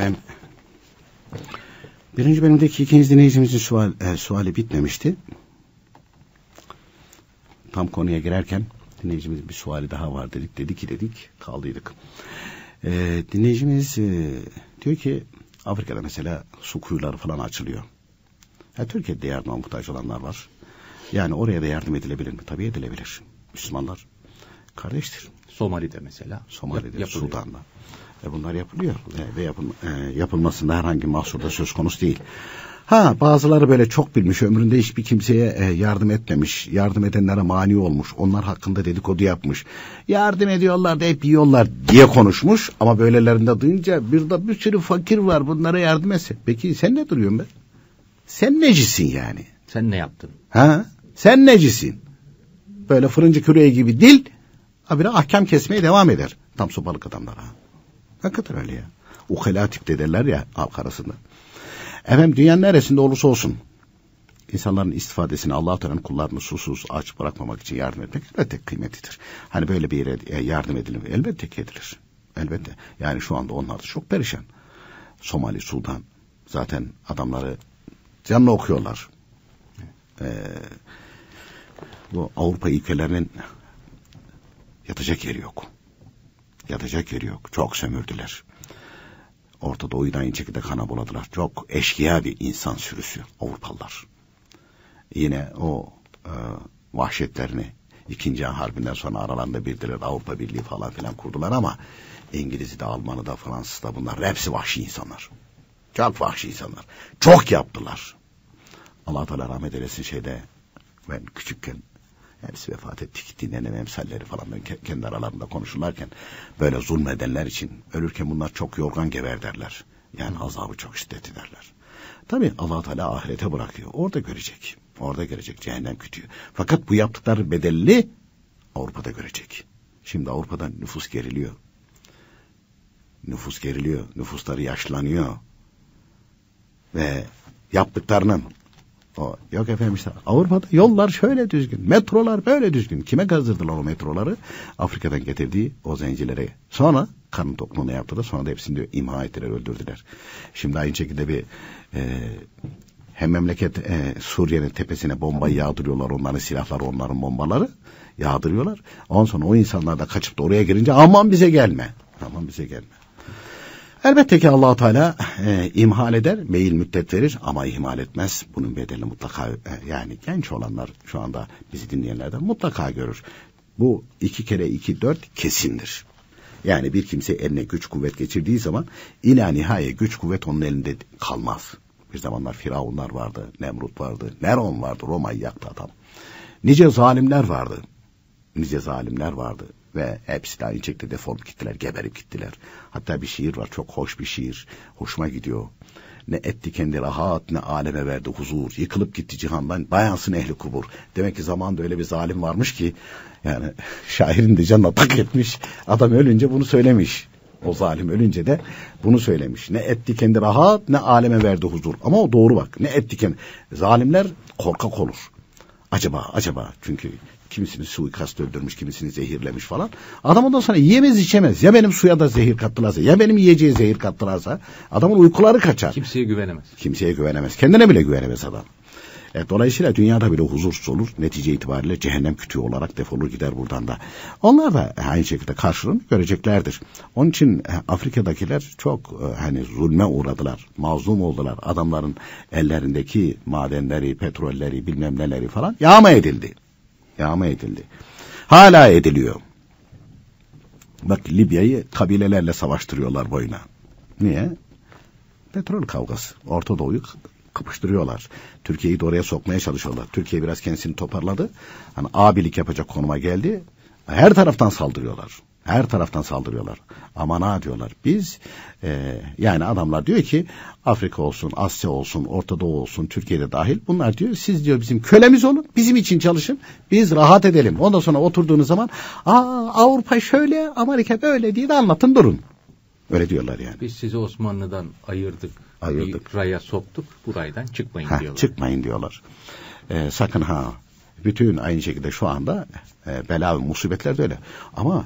ben birinci bölümdeki ikinci dinleyicimizin sual, e, suali bitmemişti. Tam konuya girerken dinleyicimizin bir suali daha var dedik. Dedik ki dedik kaldıydık. E, dinleyicimiz e, diyor ki Afrika'da mesela su kuyuları falan açılıyor. Ya, Türkiye'de yardıma muhtaç olanlar var. Yani oraya da yardım edilebilir mi? Tabii edilebilir. Müslümanlar kardeştir. Somali'de mesela. Somali'de, Yap, Sudan'da. E bunlar yapılıyor e, ve yapıl, e, yapılmasında herhangi mahsur da söz konusu değil. Ha bazıları böyle çok bilmiş ömründe hiçbir kimseye e, yardım etmemiş. Yardım edenlere mani olmuş. Onlar hakkında dedikodu yapmış. Yardım ediyorlar da hep yiyorlar diye konuşmuş. Ama böylelerinde duyunca bir de bir sürü fakir var bunlara yardım etsin. Peki sen ne duruyorsun be? Sen necisin yani? Sen ne yaptın? Ha? Sen necisin? Böyle fırıncı küreği gibi dil habire ahkam kesmeye devam eder. Tam sopalık adamlara. Hakikaten öyle ya. Ukelatik de derler ya halk arasında. Efendim dünyanın neresinde olursa olsun insanların istifadesini Allah Teala'nın kullarını susuz aç bırakmamak için yardım etmek elbette kıymetlidir. Hani böyle bir yere e, yardım edilir elbette ki edilir. Elbette. Yani şu anda onlar da çok perişan. Somali, Sudan zaten adamları canlı okuyorlar. Ee, bu Avrupa ülkelerinin yatacak yeri yok. Yatacak yeri yok. Çok sömürdüler. Orta Doğu'yu da aynı şekilde kana buladılar. Çok eşkıya bir insan sürüsü Avrupalılar. Yine o e, vahşetlerini İkinci Cihan Harbi'nden sonra aralarında bildiler Avrupa Birliği falan filan kurdular ama İngiliz'i de Alman'ı da Fransız da bunlar hepsi vahşi insanlar. Çok vahşi insanlar. Çok yaptılar. Allah Teala rahmet eylesin şeyde ben küçükken hepsi vefat etti gitti nenem emsalleri falan kendi aralarında konuşurlarken böyle zulmedenler için ölürken bunlar çok yorgan geber derler. Yani azabı çok şiddet ederler. Tabi allah Teala ahirete bırakıyor. Orada görecek. Orada görecek cehennem kütüğü. Fakat bu yaptıkları bedelli Avrupa'da görecek. Şimdi Avrupa'da nüfus geriliyor. Nüfus geriliyor. Nüfusları yaşlanıyor. Ve yaptıklarının o, yok efendim işte Avrupa'da yollar şöyle düzgün, metrolar böyle düzgün. Kime kazdırdılar o metroları? Afrika'dan getirdiği o zencilere. Sonra karın tokluğuna yaptılar. Sonra da hepsini diyor, imha ettiler, öldürdüler. Şimdi aynı şekilde bir e, hem memleket e, Suriye'nin tepesine bombayı yağdırıyorlar. Onların silahları, onların bombaları yağdırıyorlar. Ondan sonra o insanlar da kaçıp da oraya girince aman bize gelme. Aman bize gelme. Elbette ki allah Teala e, imhal eder, meyil müddet verir ama ihmal etmez. Bunun bedelini mutlaka e, yani genç olanlar şu anda bizi dinleyenlerden mutlaka görür. Bu iki kere iki dört kesindir. Yani bir kimse eline güç kuvvet geçirdiği zaman ila nihaye güç kuvvet onun elinde kalmaz. Bir zamanlar Firavunlar vardı, Nemrut vardı, Neron vardı, Roma'yı yaktı adam. Nice zalimler vardı. Nice zalimler vardı. Ve hepsi de aynı şekilde defolup gittiler, geberip gittiler. Hatta bir şiir var, çok hoş bir şiir. Hoşuma gidiyor. Ne etti kendi rahat, ne aleme verdi huzur. Yıkılıp gitti cihandan, bayansın ehli kubur. Demek ki zamanda öyle bir zalim varmış ki, yani şairin de canına tak etmiş. Adam ölünce bunu söylemiş. O zalim ölünce de bunu söylemiş. Ne etti kendi rahat, ne aleme verdi huzur. Ama o doğru bak. Ne etti kendi. Zalimler korkak olur. Acaba, acaba. Çünkü kimisini suikast öldürmüş, kimisini zehirlemiş falan. Adam ondan sonra yiyemez içemez. Ya benim suya da zehir kattılarsa, ya benim yiyeceğe zehir kattılarsa adamın uykuları kaçar. Kimseye güvenemez. Kimseye güvenemez. Kendine bile güvenemez adam. E, dolayısıyla dünyada bile huzursuz olur. Netice itibariyle cehennem kütüğü olarak defolur gider buradan da. Onlar da aynı şekilde karşılığını göreceklerdir. Onun için e, Afrika'dakiler çok e, hani zulme uğradılar. Mazlum oldular. Adamların ellerindeki madenleri, petrolleri, bilmem neleri falan yağma edildi yağma edildi. Hala ediliyor. Bak Libya'yı kabilelerle savaştırıyorlar boyuna. Niye? Petrol kavgası. Orta Doğu'yu kapıştırıyorlar. Türkiye'yi de oraya sokmaya çalışıyorlar. Türkiye biraz kendisini toparladı. Hani abilik yapacak konuma geldi. Her taraftan saldırıyorlar. Her taraftan saldırıyorlar. Ama ne diyorlar? Biz e, yani adamlar diyor ki Afrika olsun, Asya olsun, Orta Doğu olsun, Türkiye'de dahil. Bunlar diyor siz diyor bizim kölemiz olun, bizim için çalışın, biz rahat edelim. Ondan sonra oturduğunuz zaman Aa, Avrupa şöyle, Amerika böyle diye de anlatın durun. Öyle diyorlar yani. Biz sizi Osmanlı'dan ayırdık. Ayırdık. Bir raya soktuk. Bu raydan çıkmayın ha, diyorlar. Çıkmayın diyorlar. Ee, sakın ha. Bütün aynı şekilde şu anda e, bela ve musibetler de öyle. Ama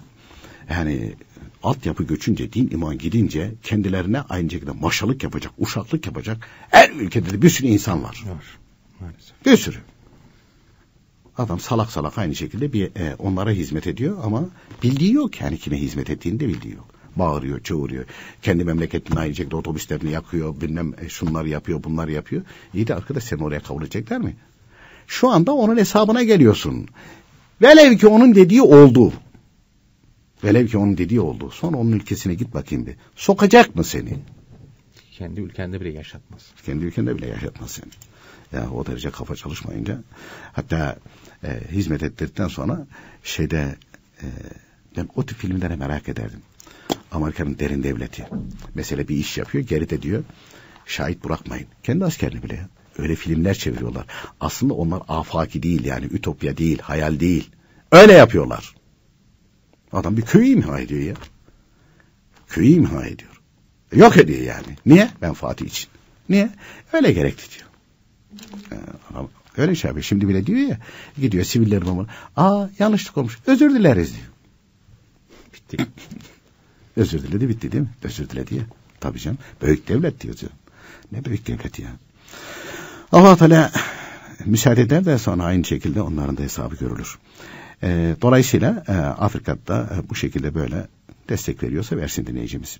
yani altyapı göçünce, din iman gidince kendilerine aynı şekilde maşalık yapacak, uşaklık yapacak her ülkede de bir sürü insan var. Var. Maalesef. Bir sürü. Adam salak salak aynı şekilde bir e, onlara hizmet ediyor ama bildiği yok yani kime hizmet ettiğini de bildiği yok. Bağırıyor, çığırıyor. Kendi memleketinin aynı şekilde otobüslerini yakıyor, bilmem e, şunları yapıyor, bunları yapıyor. İyi de arkadaş seni oraya kabul edecekler mi? Şu anda onun hesabına geliyorsun. Velev ki onun dediği oldu. Velev ki onun dediği oldu. Sonra onun ülkesine git bakayım bir. Sokacak mı seni? Kendi ülkende bile yaşatmaz. Kendi ülkende bile yaşatmaz seni. Ya o derece kafa çalışmayınca. Hatta e, hizmet ettirdikten sonra şeyde e, ben o tip filmlere merak ederdim. Amerika'nın derin devleti. Mesela bir iş yapıyor geride diyor şahit bırakmayın. Kendi askerini bile ya. Öyle filmler çeviriyorlar. Aslında onlar afaki değil yani ütopya değil, hayal değil. Öyle yapıyorlar. Adam bir köyü imha ediyor ya. Köyü imha ediyor. Yok ediyor yani. Niye? Ben Fatih için. Niye? Öyle gerekti diyor. Ee, öyle şey yapıyor. Şimdi bile diyor ya gidiyor siviller babana. Aa yanlışlık olmuş. Özür dileriz diyor. Bitti. Özür diledi bitti değil mi? Özür diledi ya. Tabii canım. Büyük devlet diyor canım. Ne büyük devlet ya. Allah Teala müsaade eder de sonra aynı şekilde onların da hesabı görülür. E, dolayısıyla e, Afrika'da e, bu şekilde böyle destek veriyorsa versin dinleyicimiz.